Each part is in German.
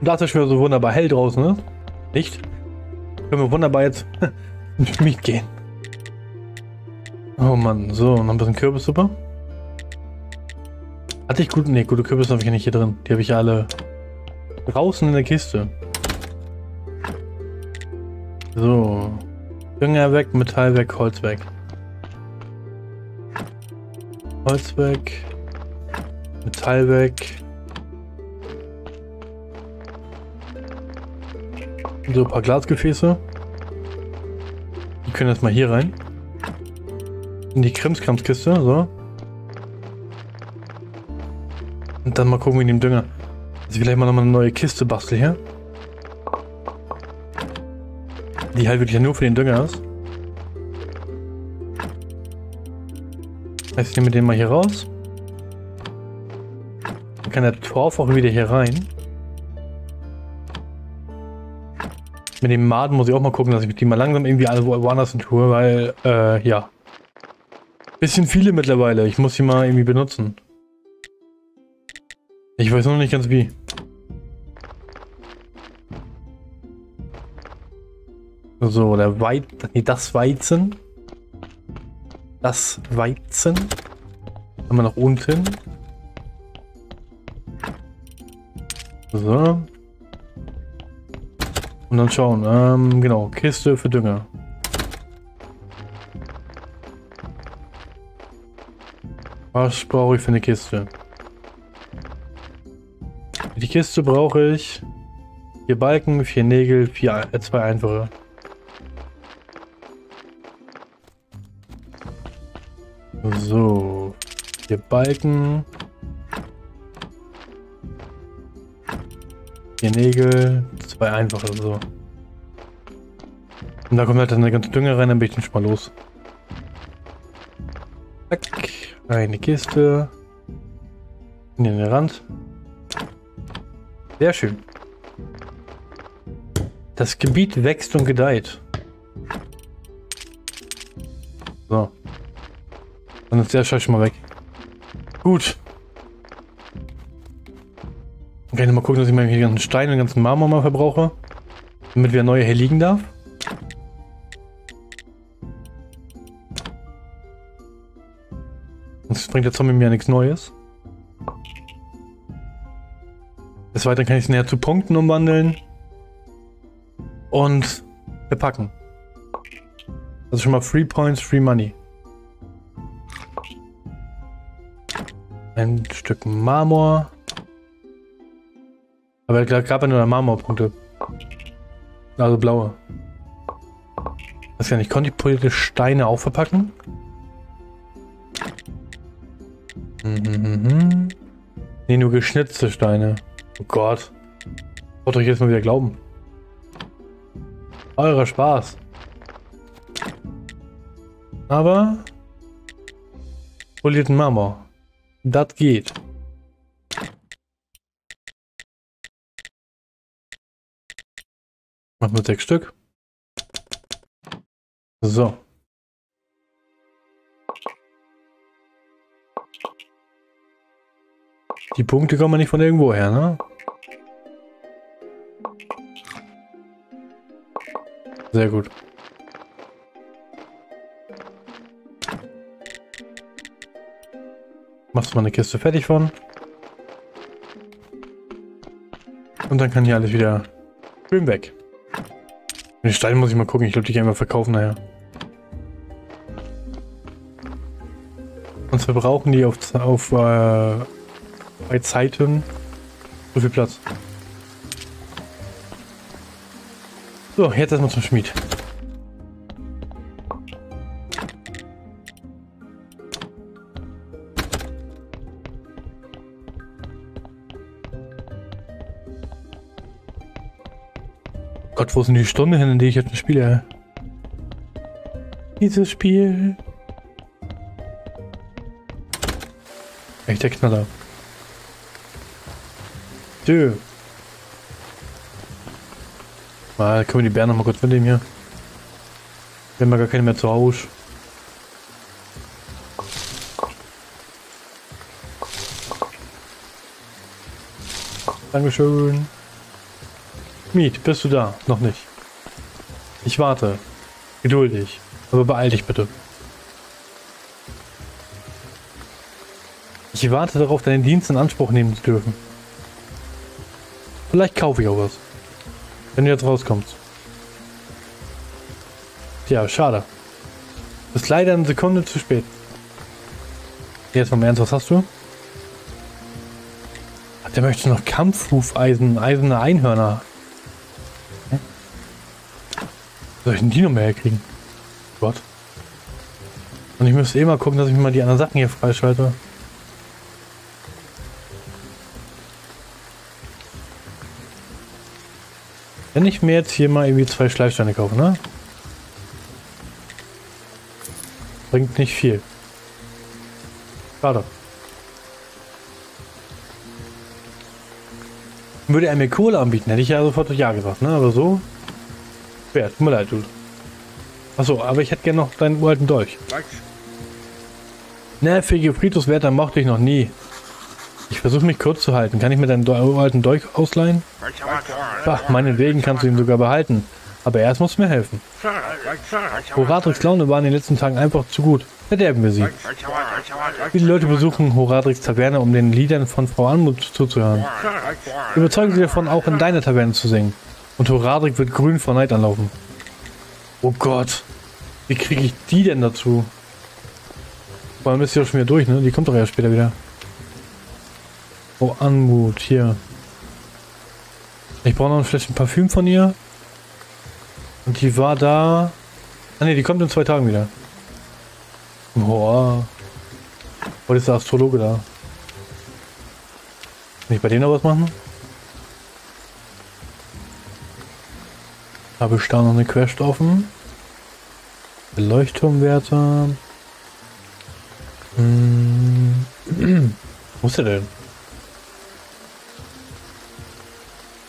Und da ist es schon so wunderbar hell draußen, ne? Nicht? Können wir wunderbar jetzt Schmied gehen. Oh Mann, so, noch ein bisschen Kürbissuppe. Hatte ich gut? Ne, gute Kürbisse habe ich ja nicht hier drin. Die habe ich ja alle draußen in der Kiste. So. Dünger weg, Metall weg, Holz weg. Holz weg. Metall weg. So ein paar Glasgefäße. Die können jetzt mal hier rein. In die Krimskramskiste, so. Und dann mal gucken wie dem Dünger. Also vielleicht mal nochmal eine neue Kiste basteln hier. Die halt wirklich nur für den Dünger ist. Heißt, ich nehme den mal hier raus. Dann kann der Torf auch wieder hier rein. Mit dem Maden muss ich auch mal gucken, dass ich die mal langsam irgendwie alle woanders hin tue, weil, äh, ja. Bisschen viele mittlerweile. Ich muss sie mal irgendwie benutzen. Ich weiß noch nicht ganz wie. So, der Weit... Nee, das Weizen. Das Weizen. Wir nach unten. So. Und dann schauen. Ähm, genau. Kiste für Dünger. Was brauche ich für eine Kiste? Für die Kiste brauche ich vier Balken, vier Nägel, vier, äh, zwei einfache. So, vier Balken, vier Nägel, zwei einfache, so. Und da kommt halt dann eine ganze Dünger rein, dann bin ich schon mal los. Zack. Eine Kiste. In den Rand. Sehr schön. Das Gebiet wächst und gedeiht. So. Dann ist der Scheiß schon mal weg. Gut. Kann ich mal gucken, dass ich mal die ganzen Steine und den ganzen Marmor mal verbrauche. Damit wir neue hier liegen darf. Sonst bringt der Zombie mir ja nichts Neues. Des Weiteren kann ich es näher zu Punkten umwandeln. Und verpacken. Also schon mal Free Points, Free Money. Ein Stück Marmor. Aber da gab ja nur Marmorpunkte. Also blaue. Weiß ja nicht, konnte ich polierte Steine auch verpacken? Mhm. Ne, nur geschnitzte Steine. Oh Gott. Wollt euch jetzt mal wieder glauben. Eurer Spaß. Aber polierten Marmor. Das geht. Machen wir sechs Stück. So. Die Punkte kommen nicht von irgendwo her, ne? Sehr gut. Machst du mal eine Kiste fertig von. Und dann kann hier alles wieder schön weg. Den Stein muss ich mal gucken. Ich glaube, die kann ich verkaufen nachher. Und wir brauchen die auf, auf äh, bei Zeiten so viel Platz. So, jetzt erstmal zum Schmied. Wo sind die Stunde hin, in die ich jetzt spiele? Dieses Spiel. Echt der Knaller. Tschö. Mal können wir die Bären noch mal kurz mitnehmen hier. Wir haben ja gar keine mehr zu Hause. Dankeschön. Miet, bist du da? Noch nicht. Ich warte. Geduldig. Aber beeil dich bitte. Ich warte darauf, deinen Dienst in Anspruch nehmen zu dürfen. Vielleicht kaufe ich auch was. Wenn du jetzt rauskommst. Tja, schade. Ist leider eine Sekunde zu spät. Jetzt mal Ernst, was hast du? Der möchte noch Kampfhufeisen, eiserne Einhörner. Soll ich denn die noch mehr herkriegen? Gott. Und ich müsste eh mal gucken, dass ich mir mal die anderen Sachen hier freischalte. Wenn ich mir jetzt hier mal irgendwie zwei Schleifsteine kaufe, ne? Bringt nicht viel. Schade. Würde er mir Kohle anbieten, hätte ich ja sofort Ja gesagt, ne? Aber so. Schwer, tut mir leid, du. Achso, aber ich hätte gerne noch deinen uralten Dolch. Nervige Friedhofswärter mochte ich noch nie. Ich versuche mich kurz zu halten. Kann ich mir deinen uralten Dolch ausleihen? Ach, meinetwegen kannst du ihn sogar behalten. Aber erst musst du mir helfen. Horadricks Laune war in den letzten Tagen einfach zu gut. Verderben wir sie. Viele Leute besuchen Horadricks Taverne, um den Liedern von Frau Anmut zuzuhören. Überzeugen sie davon, auch in deiner Taverne zu singen. Und Horadrick wird grün vor Neid anlaufen. Oh Gott. Wie kriege ich die denn dazu? Vor allem ist sie doch schon wieder durch, ne? Die kommt doch erst später wieder. Oh, Anmut, hier. Ich brauche noch vielleicht ein Parfüm von ihr. Und die war da. Ah ne, die kommt in zwei Tagen wieder. Boah. Heute ist der Astrologe da. Kann ich bei denen noch was machen? Habe ich da noch eine Quest offen? Beleuchtturmwärter. Hm. Wo ist der denn?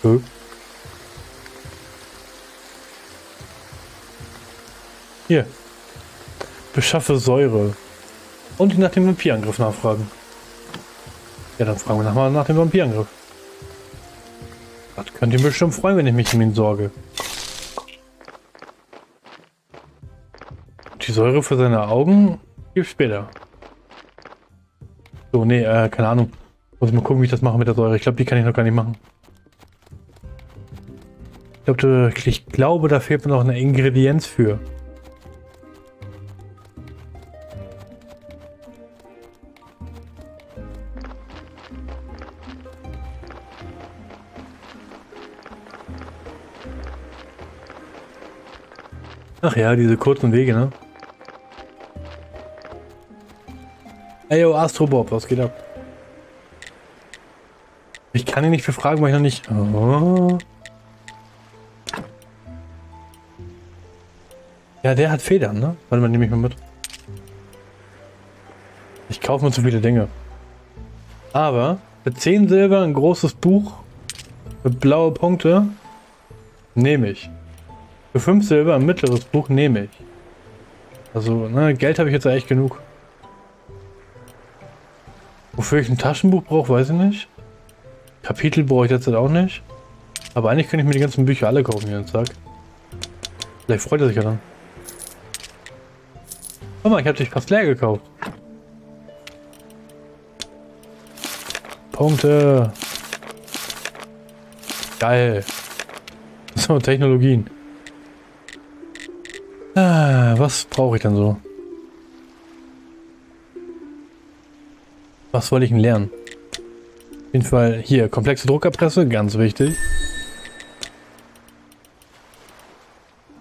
Hm. Hier. Beschaffe Säure. Und nach dem Vampirangriff nachfragen. Ja, dann fragen wir nach mal nach dem Vampirangriff. Das könnt ihr bestimmt freuen, wenn ich mich um ihn sorge. Die Säure für seine Augen gibt später. So, nee, äh, keine Ahnung. Muss ich mal gucken, wie ich das mache mit der Säure. Ich glaube, die kann ich noch gar nicht machen. Ich glaube, ich glaube, da fehlt mir noch eine Ingredienz für. Ach ja, diese kurzen Wege, ne? Ey, yo, Astro Bob, was geht ab? Ich kann ihn nicht befragen, weil ich noch nicht... Oh. Ja, der hat Federn, ne? Warte mal, nehme ich mal mit. Ich kaufe mir zu viele Dinge. Aber für 10 Silber ein großes Buch mit blaue Punkte nehme ich. Für 5 Silber ein mittleres Buch nehme ich. Also, ne, Geld habe ich jetzt echt genug. Wofür ich ein Taschenbuch brauche, weiß ich nicht. Kapitel brauche ich jetzt auch nicht. Aber eigentlich könnte ich mir die ganzen Bücher alle kaufen jeden Tag. Vielleicht freut er sich ja dann. Guck mal, ich habe dich fast leer gekauft. Punkte. Geil. So, Technologien. Ah, was brauche ich denn so? Was wollte ich denn lernen? Auf jeden Fall hier, komplexe Druckerpresse, ganz wichtig.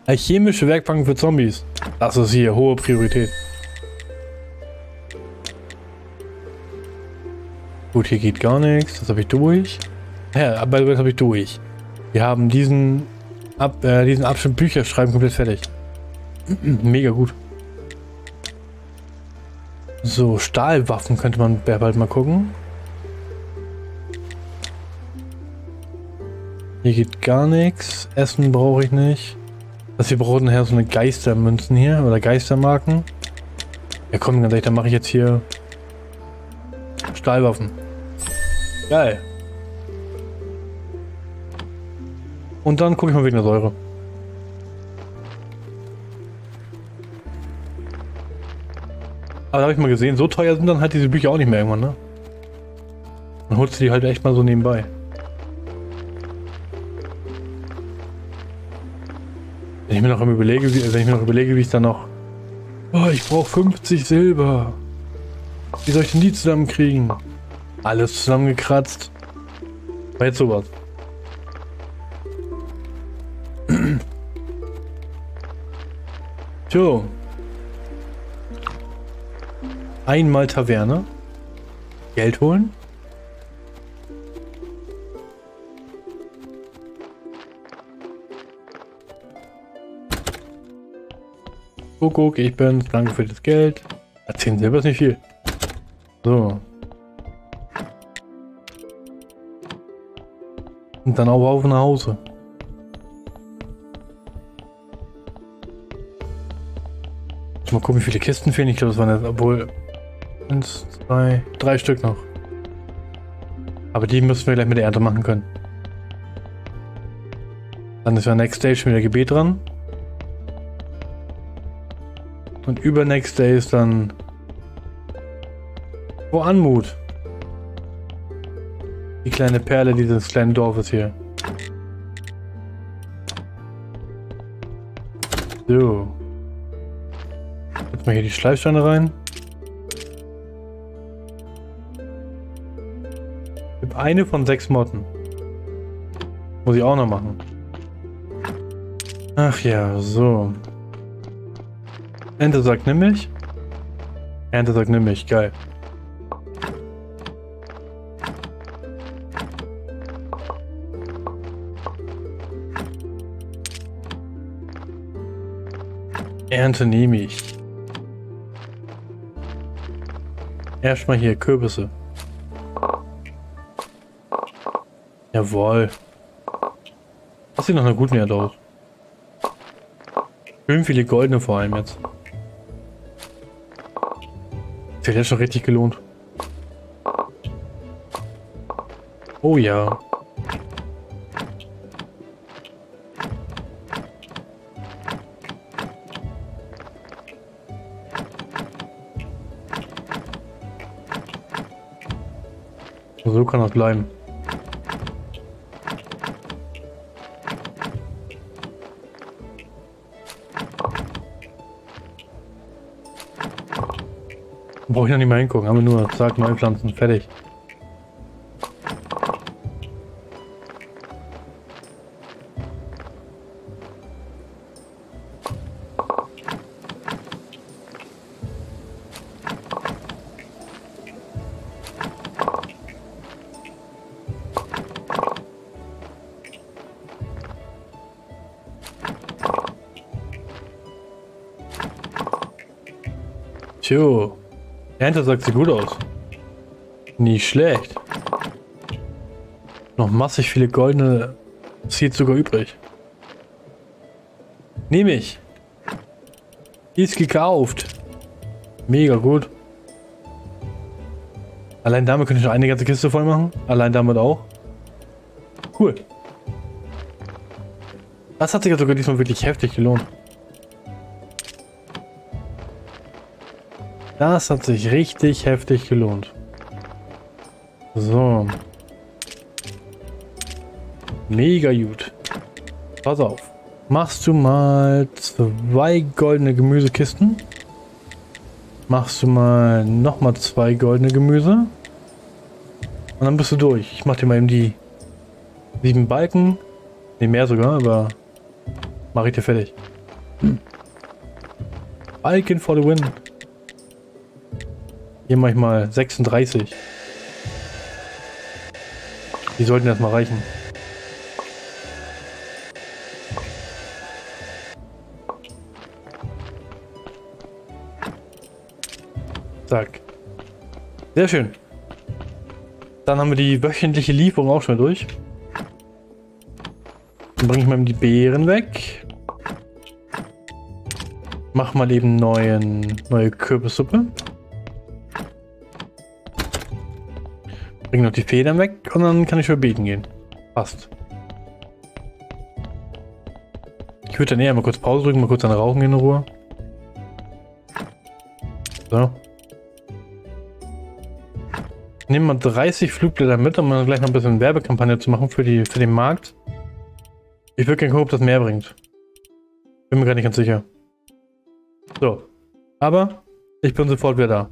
Chemische Werkbank für Zombies. Das ist hier hohe Priorität. Gut, hier geht gar nichts. Das habe ich durch. Ja, aber das habe ich durch. Wir haben diesen, Ab, äh, diesen Abschnitt Bücher schreiben komplett fertig. Mega gut. So, Stahlwaffen könnte man bald mal gucken. Hier geht gar nichts. Essen brauche ich nicht. Das wir brauchen nachher so eine Geistermünzen hier oder Geistermarken. Ja komm, ganz ehrlich, dann mache ich jetzt hier Stahlwaffen. Geil. Und dann gucke ich mal wegen der Säure. Aber da habe ich mal gesehen, so teuer sind dann halt diese Bücher auch nicht mehr irgendwann, ne? Dann holst du die halt echt mal so nebenbei. Wenn ich mir noch überlege, wie, wenn ich mir noch überlege, wie ich dann noch... Oh, ich brauche 50 Silber. Wie soll ich denn die zusammenkriegen? Alles zusammengekratzt. War jetzt sowas. Tjo. Einmal Taverne. Geld holen. Kuckuck, ich bin's. Danke für das Geld. 10 Silber ist nicht viel. So. Und dann auch auf nach Hause. Mal gucken, wie viele Kisten fehlen. Ich glaube, es waren jetzt, obwohl. Eins, zwei, drei Stück noch. Aber die müssen wir gleich mit der Ernte machen können. Dann ist ja Next Day schon wieder Gebet dran. Und über Next Day ist dann... Wo Anmut? Die kleine Perle dieses kleinen Dorfes hier. So. Jetzt mal hier die Schleifsteine rein. Eine von sechs Motten. Muss ich auch noch machen. Ach ja, so. Ente sagt nimm mich. Ente sagt nimm mich, geil. Ernte nehme ich. Erstmal hier Kürbisse. Jawohl. Das sieht nach einer guten Erde aus. Schön viele goldene vor allem jetzt. Das hat ja schon richtig gelohnt. Oh ja. So kann das bleiben. Brauche ich noch nicht mal hingucken, haben wir nur zack, neue Pflanzen, fertig. Ernte sagt sie gut aus. Nicht schlecht. Noch massig viele goldene Seeds sogar übrig. Nehme ich. Ist gekauft. Mega gut. Allein damit könnte ich eine ganze Kiste voll machen. Allein damit auch. Cool. Das hat sich ja sogar diesmal wirklich heftig gelohnt. Das hat sich richtig heftig gelohnt. So. Mega gut. Pass auf. Machst du mal zwei goldene Gemüsekisten. Machst du mal nochmal zwei goldene Gemüse. Und dann bist du durch. Ich mach dir mal eben die sieben Balken. Ne, mehr sogar, aber mach ich dir fertig. Balken for the win. Hier mache ich mal 36. Die sollten erstmal reichen. Zack. Sehr schön. Dann haben wir die wöchentliche Lieferung auch schon durch. Dann bringe ich mal die Beeren weg. Mach mal eben neuen, neue Kürbissuppe. Bring noch die Federn weg und dann kann ich für beten gehen. Passt. würde dann eher mal kurz Pause drücken, mal kurz an Rauchen in Ruhe. So. Nehmen wir 30 Flugblätter mit, um dann gleich noch ein bisschen Werbekampagne zu machen für, die, für den Markt. Ich würde gerne gucken, ob das mehr bringt. Bin mir gar nicht ganz sicher. So. Aber ich bin sofort wieder da.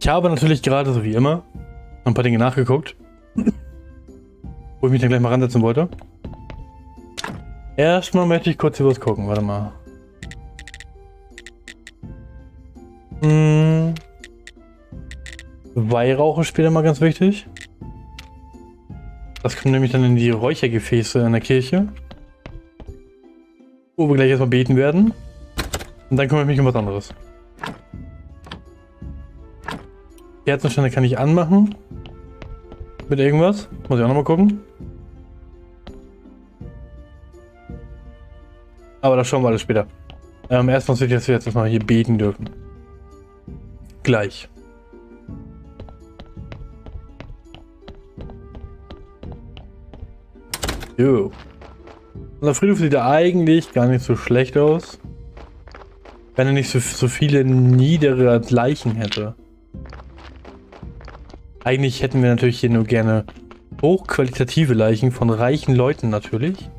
Ich habe natürlich gerade, so wie immer, ein paar Dinge nachgeguckt. wo ich mich dann gleich mal ransetzen wollte. Erstmal möchte ich kurz hier was gucken. Warte mal. Hm. Weihrauch ist später mal ganz wichtig. Das kommt nämlich dann in die Räuchergefäße in der Kirche. Wo wir gleich erstmal beten werden. Und dann kümmere ich mich um was anderes. Kerzenstände kann ich anmachen. Mit irgendwas. Muss ich auch nochmal gucken. Aber das schauen wir alles später. Ähm, erstmal sehe ich, dass wir jetzt erstmal hier beten dürfen. Gleich. Jo. Unser Friedhof sieht ja eigentlich gar nicht so schlecht aus. Wenn er nicht so, so viele niedere Leichen hätte. Eigentlich hätten wir natürlich hier nur gerne hochqualitative Leichen von reichen Leuten natürlich.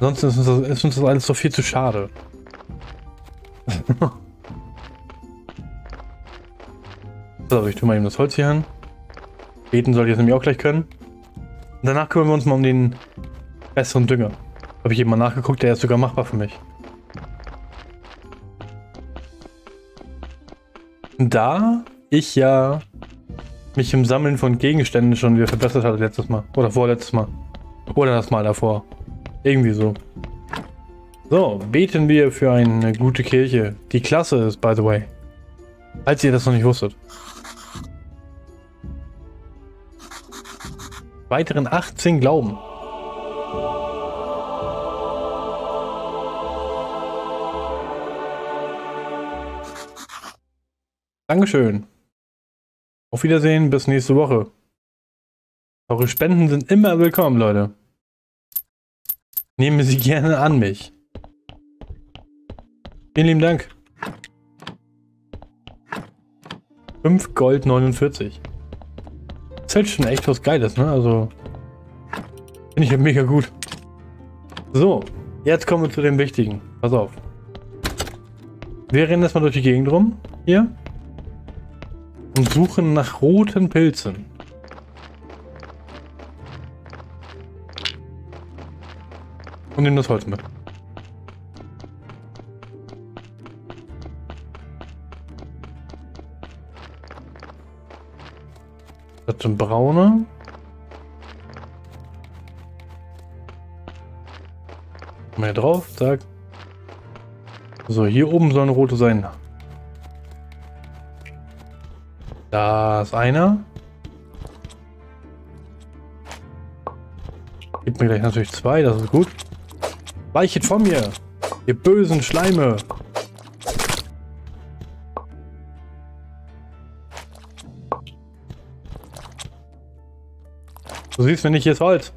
Ansonsten ist uns das, ist uns das alles so viel zu schade. so, ich tue mal eben das Holz hier an. Beten soll ich jetzt nämlich auch gleich können. Und danach kümmern wir uns mal um den besseren Dünger. Habe ich eben mal nachgeguckt, der ist sogar machbar für mich. Da ich ja mich im Sammeln von Gegenständen schon wieder verbessert hatte letztes Mal. Oder vorletztes Mal. Oder das Mal davor. Irgendwie so. So, beten wir für eine gute Kirche. Die Klasse ist, by the way. Falls ihr das noch nicht wusstet. Weiteren 18 Glauben. Dankeschön. Auf Wiedersehen, bis nächste Woche. Eure Spenden sind immer willkommen, Leute. Nehmen Sie gerne an mich. Vielen lieben Dank. 5 Gold 49. Das ist halt schon echt was Geiles, ne? Also. Finde ich ja mega gut. So, jetzt kommen wir zu dem Wichtigen. Pass auf. Wir rennen erstmal durch die Gegend rum. Hier und suchen nach roten Pilzen. Und nehmen das Holz mit. Das sind braune. Mal hier drauf, zack. So, hier oben sollen rote sein. Da ist einer. Gibt mir gleich natürlich zwei, das ist gut. Weichet von mir, ihr bösen Schleime. Du siehst mir nicht, hier ist Holz.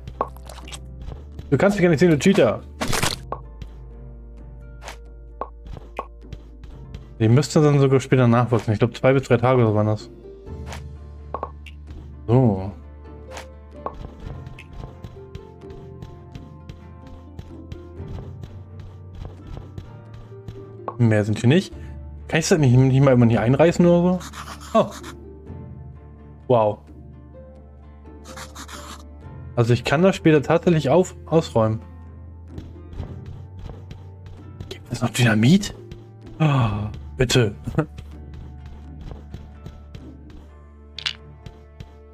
Du kannst mich gar nicht sehen, du Cheater. Die müsste dann sogar später nachwachsen. Ich glaube, zwei bis drei Tage oder waren das. Mehr sind hier nicht. Kann ich das nicht, nicht mal immer hier einreißen oder so? Oh. Wow. Also ich kann das später tatsächlich auf, ausräumen. Gibt es noch Dynamit? Oh, bitte.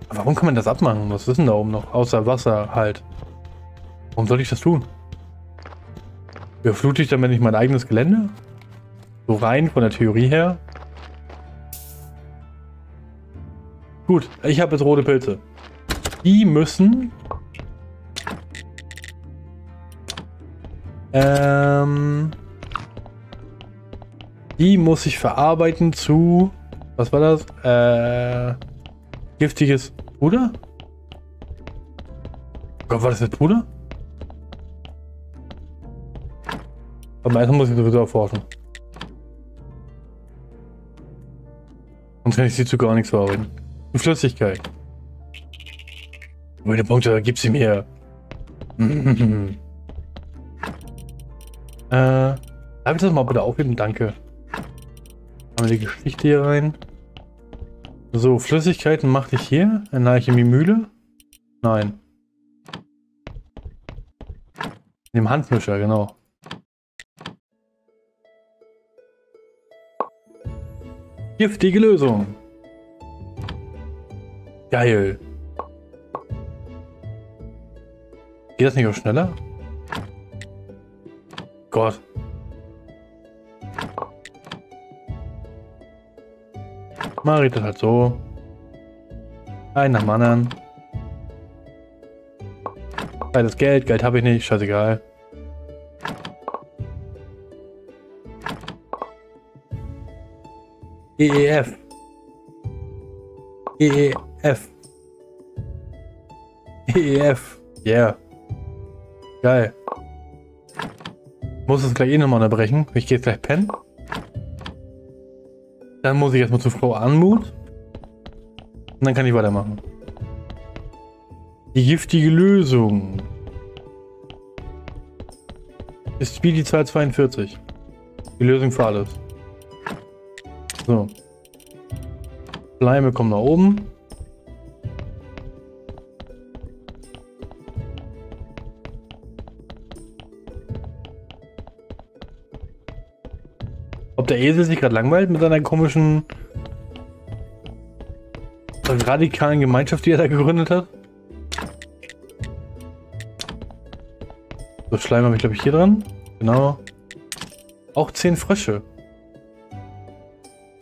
Warum kann man das abmachen? Was ist denn da oben noch? Außer Wasser halt. Warum soll ich das tun? Überflute ich damit nicht mein eigenes Gelände? Rein von der Theorie her? Gut, ich habe jetzt rote Pilze. Die müssen... Ähm... Die muss ich verarbeiten zu... Was war das? Äh... Giftiges Puder? Gott, war das jetzt Puder? Aber erstmal muss ich sowieso erforschen. Kann ich sie zu gar nichts verarbeiten. Flüssigkeit. Meine Punkte, gib sie mir. äh, darf ich das mal bitte aufheben? Danke. Haben wir die Geschichte hier rein. So, Flüssigkeiten machte ich hier. In der Chemiemühle. Nein. In dem Handmischer, genau. Giftige Lösung. Geil. Geht das nicht auch schneller? Gott. Mach ich das halt so. Ein nach dem anderen. Das Geld, Geld habe ich nicht, scheißegal. EEF. EEF. EEF. Yeah. Geil. Muss es gleich eh nochmal unterbrechen. Ich gehe jetzt gleich pennen. Dann muss ich erstmal zu Frau Anmut. Und dann kann ich weitermachen. Die giftige Lösung. Ist wie die 242. Die Lösung für alles. So. Schleime kommen nach oben. Ob der Esel sich gerade langweilt mit seiner komischen radikalen Gemeinschaft, die er da gegründet hat? So, Schleim habe ich glaube ich hier dran. Genau. Auch 10 Frösche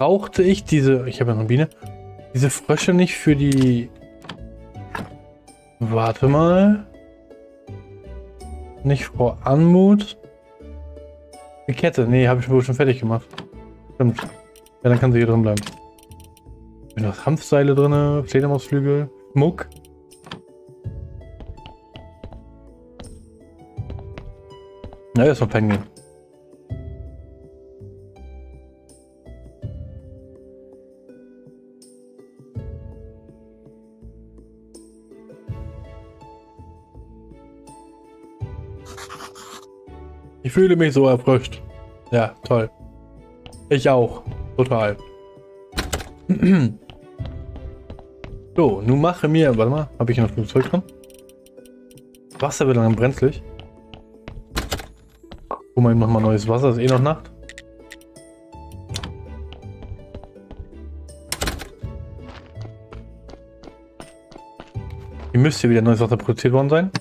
brauchte ich diese, ich habe ja noch eine Biene, diese Frösche nicht für die... Warte mal. Nicht vor Anmut. Die Kette, nee, habe ich wohl schon fertig gemacht. Stimmt. Ja, dann kann sie hier drin bleiben. Bin noch Hanfseile drin, Fledermausflügel, Muck. Na, erstmal pennen gehen. Ich fühle mich so erfrischt. Ja, toll. Ich auch. Total. so, nun mache mir... Warte mal, habe ich noch genug Zeug dran? Wasser wird dann brenzlig. Guck mal eben nochmal neues Wasser, ist eh noch Nacht. Hier müsste wieder neues Wasser produziert worden sein.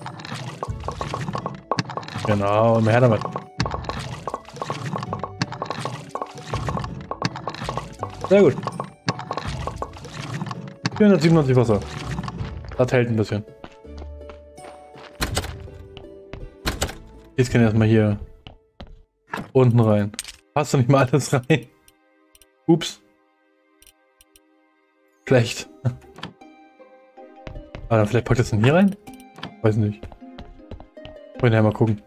Genau, her damit. 'Sehr gut. 497 Wasser. Das hält ein bisschen. Jetzt kann erstmal hier unten rein. Passt du nicht mal alles rein? Ups. Schlecht. Aber vielleicht packt das denn hier rein? Weiß nicht. Wollen ja mal gucken.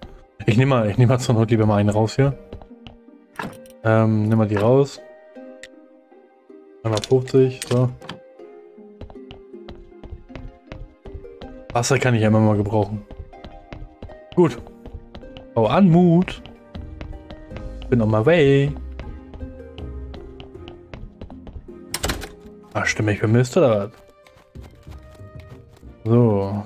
Ich nehme mal, ich nehme mal zur Not lieber mal einen raus hier. Ähm, nimm mal die raus. 150, so. Wasser kann ich ja immer mal gebrauchen. Gut. Oh, Anmut. Bin on my way. Ach, stimme ich vermisst oder was? So.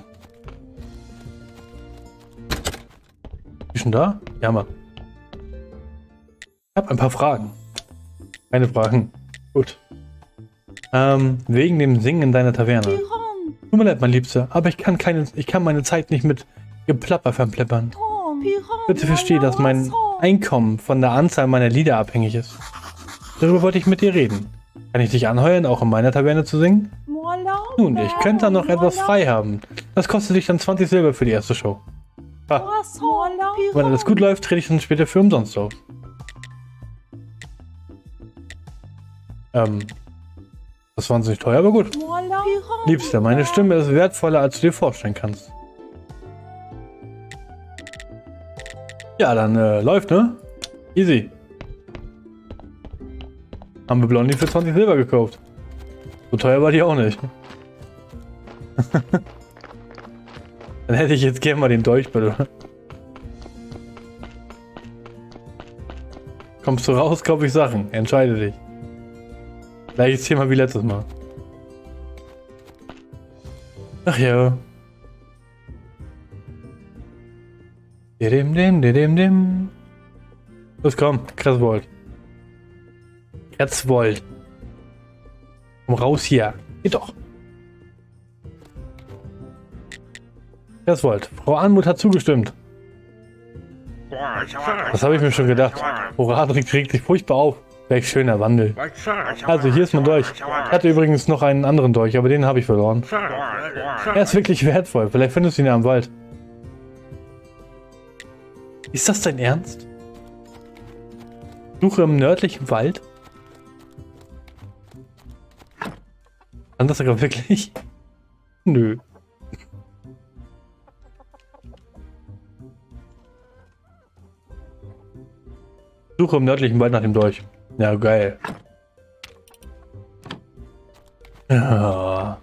Ist schon da? Ja, Mann. Ich habe ein paar Fragen. Keine Fragen. Gut. Ähm, wegen dem Singen in deiner Taverne. Tut mir leid, mein Liebster, aber ich kann keine, ich kann meine Zeit nicht mit Geplapper verpleppern. Bitte verstehe, dass mein Einkommen von der Anzahl meiner Lieder abhängig ist. Darüber wollte ich mit dir reden. Kann ich dich anheuern, auch in meiner Taverne zu singen? Nun, ich könnte da noch etwas frei haben. Das kostet dich dann 20 Silber für die erste Show. Ha. Wenn alles gut läuft, trete ich dann später für umsonst auf. Ähm, das war wahnsinnig teuer, aber gut. Liebster, meine Stimme ist wertvoller, als du dir vorstellen kannst. Ja, dann äh, läuft, ne? Easy. Haben wir Blondie für 20 Silber gekauft. So teuer war die auch nicht. Dann hätte ich jetzt gerne mal den Dolch, bitte. Kommst du raus, kaufe ich Sachen. Entscheide dich. Gleiches Thema wie letztes Mal. Ach ja. Dim, dim, dim, dim. Los komm, Kretzwold. Kretzwold. Komm raus hier. Geht doch. Kretzwold. Frau Anmut hat zugestimmt. Das habe ich mir schon gedacht. Horadrik regt sich furchtbar auf. Welch schöner Wandel. Also, hier ist mein Dolch. Ich hatte übrigens noch einen anderen Dolch, aber den habe ich verloren. Er ist wirklich wertvoll. Vielleicht findest du ihn ja im Wald. Ist das dein Ernst? Suche im nördlichen Wald? Kann das sogar wirklich? Nö. Suche im nördlichen Wald nach dem Dolch. Ja, geil. Ja.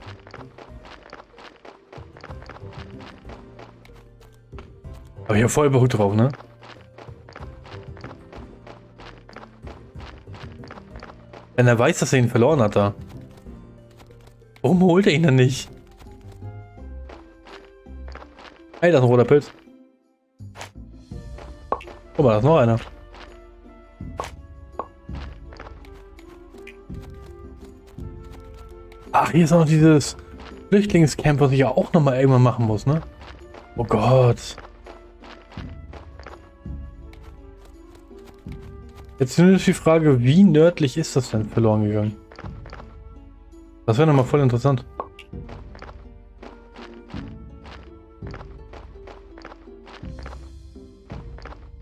Aber hier voll beruhigt drauf, ne? Wenn er weiß, dass er ihn verloren hat da. Warum holt er ihn dann nicht? Hey, da ist ein roter Pilz. Guck mal, da ist noch einer. Ach, hier ist auch noch dieses Flüchtlingscamp, was ich ja auch nochmal irgendwann machen muss, ne? Oh Gott. Jetzt ist die Frage, wie nördlich ist das denn verloren gegangen? Das wäre nochmal voll interessant.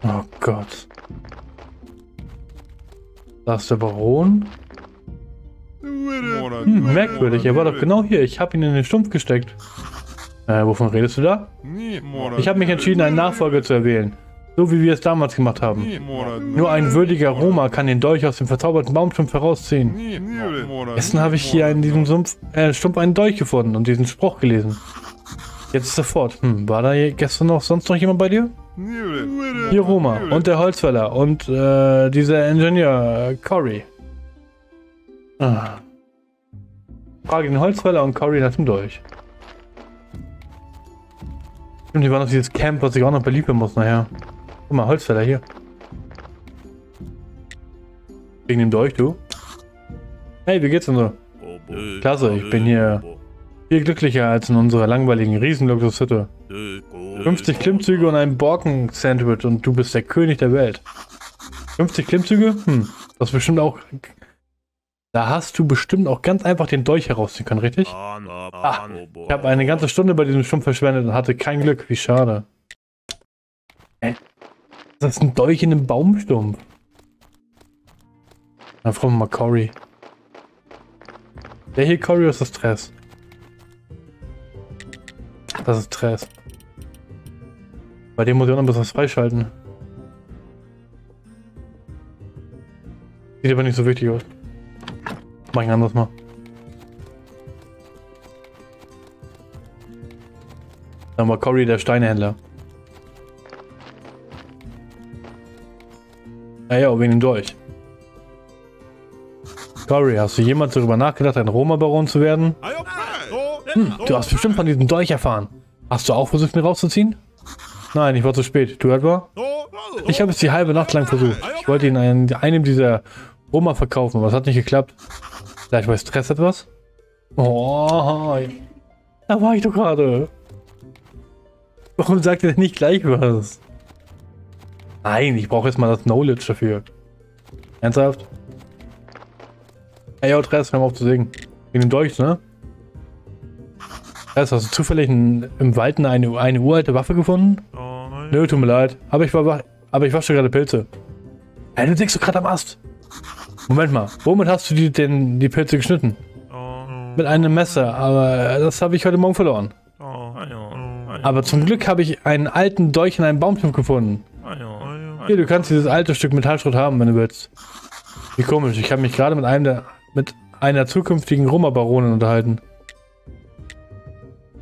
Oh Gott. Da ist der Baron. Merkwürdig, er war doch genau hier. Ich habe ihn in den Stumpf gesteckt. Äh, wovon redest du da? Ich habe mich entschieden, einen Nachfolger zu erwählen. So wie wir es damals gemacht haben. Nur ein würdiger Roma kann den Dolch aus dem verzauberten Baumstumpf herausziehen. Gestern habe ich hier in diesem Sumpf, äh, Stumpf einen Dolch gefunden und diesen Spruch gelesen. Jetzt sofort. Hm, war da gestern noch sonst noch jemand bei dir? Hier Roma und der Holzfäller und äh, dieser Ingenieur äh, Cory. Ah. Frage den Holzfäller und Cory nach dem Dolch. Stimmt, hier war noch dieses Camp, was ich auch noch beliefern muss nachher. Guck mal, Holzfäller hier. Wegen dem Dolch, du? Hey, wie geht's denn so? Klasse, ich bin hier viel glücklicher als in unserer langweiligen Riesenluxushütte. 50 Klimmzüge und ein Borken-Sandwich und du bist der König der Welt. 50 Klimmzüge? Hm, das ist bestimmt auch... Da hast du bestimmt auch ganz einfach den Dolch herausziehen können, richtig? Ah, ich habe eine ganze Stunde bei diesem Stumpf verschwendet und hatte kein Glück. Wie schade. Hä? Das ist ein Dolch in einem Baumstumpf. Na, fragen wir mal Cory. Der hier Cory ist das Stress. Das ist Stress. Bei dem muss ich auch noch ein bisschen was freischalten. Sieht aber nicht so wichtig aus. Mach ich ein anderes Mal. Dann war Cory der Steinehändler. Ja, ja, wegen dem Dolch. Cory, hast du jemals darüber nachgedacht, ein Roma-Baron zu werden? Hm, du hast bestimmt von diesem Dolch erfahren. Hast du auch versucht, ihn rauszuziehen? Nein, ich war zu spät. Du etwa? Ich habe es die halbe Nacht lang versucht. Ich wollte ihn einem dieser Roma verkaufen, aber es hat nicht geklappt. Vielleicht bei Stress etwas? Oh, da war ich doch gerade. Warum sagt er denn nicht gleich was? Nein, ich brauche jetzt mal das Knowledge dafür. Ernsthaft? Ey, yo, Tress, hör mal auf zu singen. Wegen dem Dolch, ne? Tress, hast du zufällig in, im Wald eine, eine uralte Waffe gefunden? Oh, Nö, tut mir leid. Aber ich, war, aber ich wasche gerade Pilze. Hey, du sägst doch gerade am Ast. Moment mal, womit hast du die, denn die Pilze geschnitten? Oh. Mit einem Messer, aber das habe ich heute Morgen verloren. Oh, aber zum Glück habe ich einen alten Dolch in einem Baumstumpf gefunden. Hier, du kannst dieses alte Stück Metallschrott haben, wenn du willst. Wie komisch, ich habe mich gerade mit einem der mit einer zukünftigen Roma-Baronin unterhalten.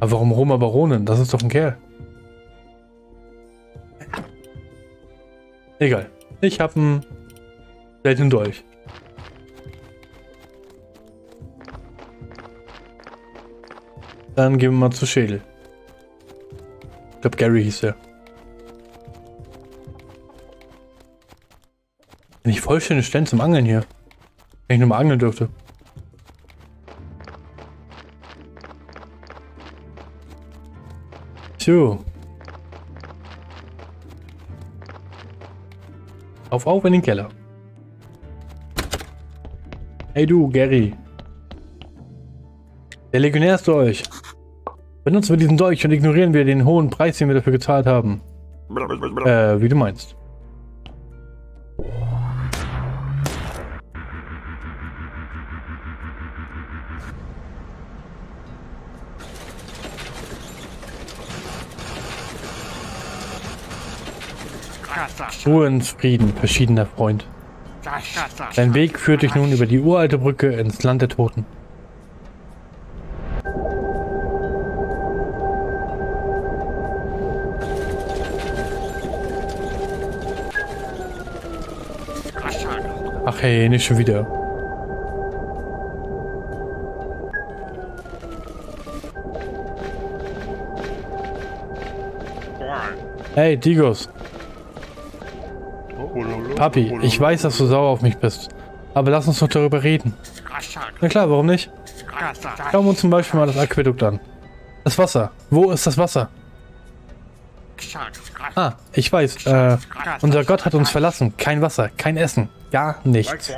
Aber warum Roma-Baronin? Das ist doch ein Kerl. Egal. Ich habe einen seltenen Dolch. Dann gehen wir mal zu Schädel. Ich glaube, Gary hieß er. Wenn ich voll schöne Stellen zum Angeln hier. Wenn ich nur mal angeln dürfte. So. Auf, auf in den Keller. Hey du, Gary. Der Legionär ist durch. Benutzen wir diesen Dolch und ignorieren wir den hohen Preis, den wir dafür gezahlt haben. Äh, wie du meinst. Ruhe in Frieden, verschiedener Freund. Dein Weg führt dich nun über die uralte Brücke ins Land der Toten. Hey, nicht schon wieder. Hey, Digos. Papi, ich weiß, dass du sauer auf mich bist. Aber lass uns doch darüber reden. Na klar, warum nicht? Schauen wir uns zum Beispiel mal das Aquädukt an. Das Wasser. Wo ist das Wasser? Ah, ich weiß. Äh, unser Gott hat uns verlassen. Kein Wasser, kein Essen, gar nichts.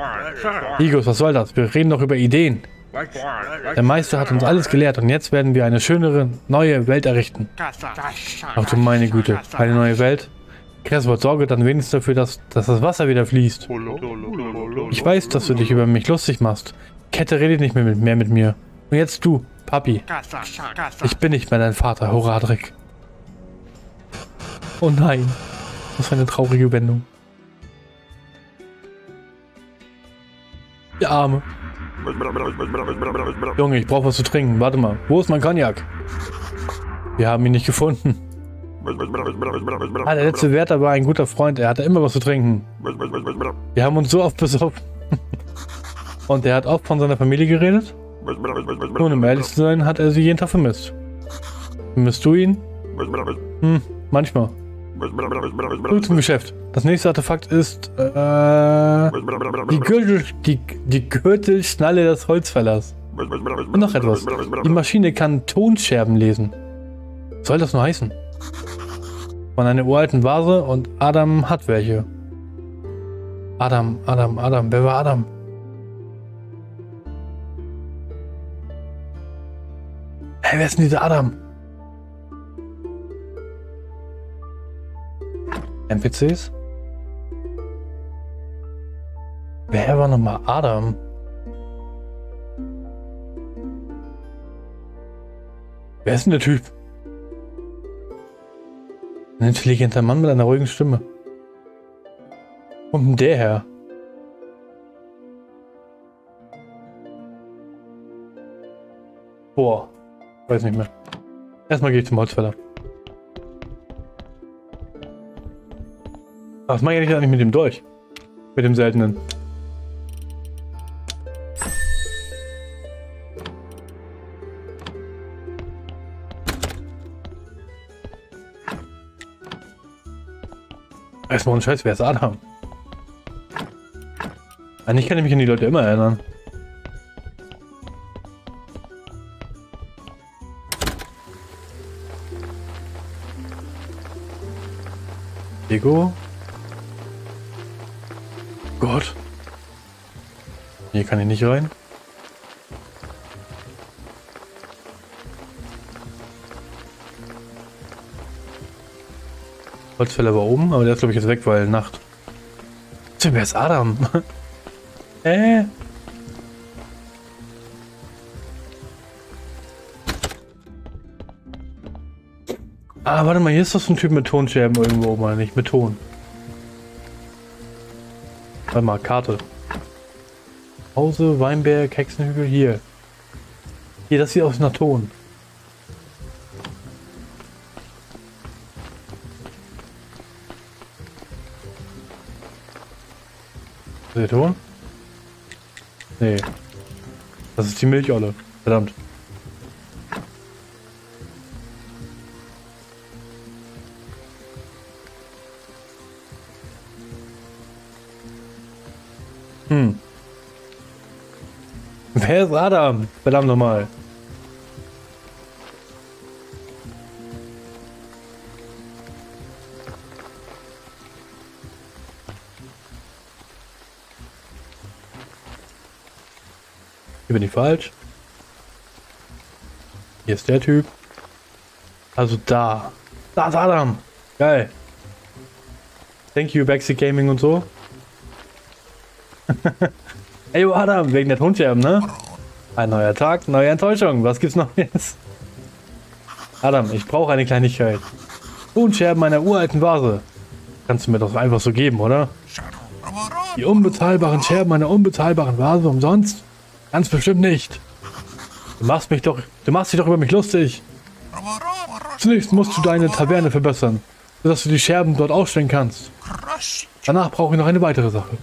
Igos, was soll das? Wir reden doch über Ideen. Der Meister hat uns alles gelehrt und jetzt werden wir eine schönere, neue Welt errichten. Ach du meine Güte, eine neue Welt? Cresswort, sorge dann wenigstens dafür, dass, dass das Wasser wieder fließt. Ich weiß, dass du dich über mich lustig machst. Kette redet nicht mehr mit, mehr mit mir. Und jetzt du, Papi. Ich bin nicht mehr dein Vater, Horadrick. Oh nein. Was für eine traurige Wendung. Die Arme. Junge, ich brauche was zu trinken. Warte mal. Wo ist mein Cognac? Wir haben ihn nicht gefunden. Ah, der letzte Wärter war ein guter Freund. Er hatte immer was zu trinken. Wir haben uns so oft besoffen. Und er hat oft von seiner Familie geredet? Nun, um ehrlich zu sein, hat er sie jeden Tag vermisst. Vermisst du ihn? Hm, manchmal. Gut zum Geschäft. Das nächste Artefakt ist äh, die, Gürtel, die, die Gürtelschnalle des Holzfällers. Und noch etwas. Die Maschine kann Tonscherben lesen. Was soll das nur heißen? Von einer uralten Vase und Adam hat welche. Adam, Adam, Adam. Wer war Adam? Hey, wer ist denn dieser Adam? NPCs? Wer war nochmal Adam? Wer ist denn der Typ? Ein intelligenter Mann mit einer ruhigen Stimme. Denn der her? Boah. Weiß nicht mehr. Erstmal gehe ich zum Holzfäller. Was mache ich eigentlich mit dem Dolch? Mit dem seltenen. Erstmal ein Scheiß, wer ist Adam? Eigentlich kann ich mich an die Leute immer erinnern. Ego. Hier kann ich nicht rein. Holzfäller war oben, aber der ist glaube ich jetzt weg, weil Nacht. Wer ist Adam? äh? Ah, warte mal, hier ist doch so ein Typ mit Tonscherben irgendwo, meine ich, mit Ton. Warte mal, Karte. Hause, Weinberg, Hexenhügel, hier. Hier, das sieht aus nach Ton. Der Ton? Nee. Das ist die Milcholle. Verdammt. Adam? Verdammt nochmal. Hier bin ich falsch. Hier ist der Typ. Also da. Da ist Adam. Geil. Thank you, Backseat Gaming und so. Ey, Adam, wegen der Tonscherben, ne? Ein neuer Tag, neue Enttäuschung. Was gibt's noch jetzt? Adam, ich brauche eine Kleinigkeit. Tonscherben meiner uralten Vase. Kannst du mir doch einfach so geben, oder? Die unbezahlbaren Scherben meiner unbezahlbaren Vase umsonst? Ganz bestimmt nicht. Du machst mich doch, du machst dich doch über mich lustig. Zunächst musst du deine Taverne verbessern, sodass du die Scherben dort aufstellen kannst. Danach brauche ich noch eine weitere Sache.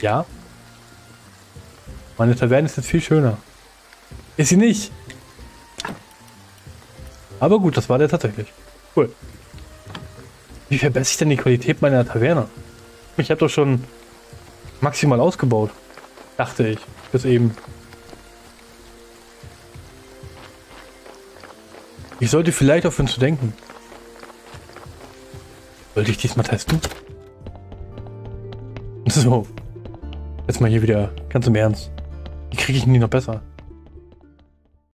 Ja. Meine Taverne ist jetzt viel schöner. Ist sie nicht. Aber gut, das war der tatsächlich. Cool. Wie verbessere ich denn die Qualität meiner Taverne? Ich habe doch schon maximal ausgebaut. Dachte ich. Bis eben. Ich sollte vielleicht aufhören zu denken. Sollte ich diesmal testen? So. Jetzt mal hier wieder ganz im Ernst. Wie kriege ich ihn noch besser?